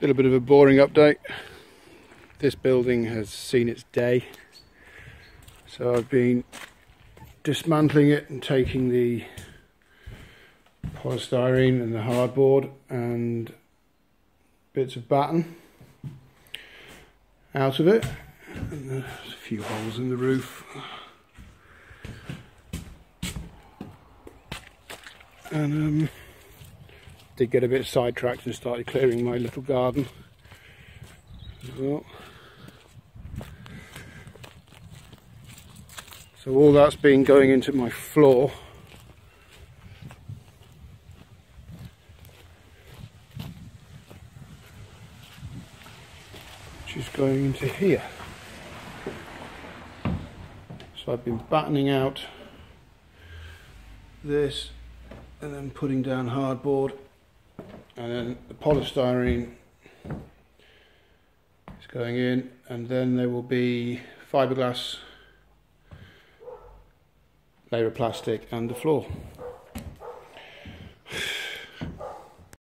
little bit of a boring update. This building has seen its day. So I've been dismantling it and taking the polystyrene and the hardboard and bits of batten out of it. And there's a few holes in the roof. And um, did get a bit sidetracked and started clearing my little garden well. So all that's been going into my floor. Which is going into here. So I've been battening out this and then putting down hardboard and then the polystyrene is going in and then there will be fiberglass layer of plastic and the floor